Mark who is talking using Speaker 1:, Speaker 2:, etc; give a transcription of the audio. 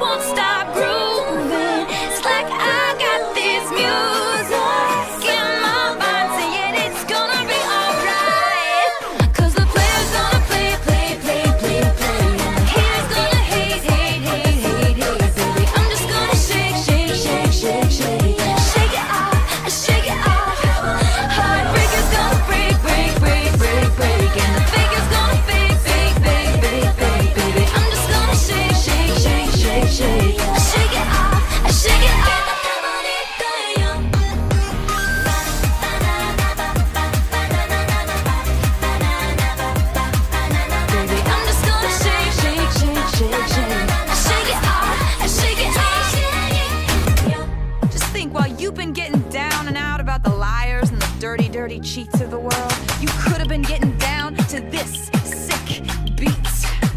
Speaker 1: won't stop growing. dirty, dirty cheats of the world. You could have been getting down to this sick beat.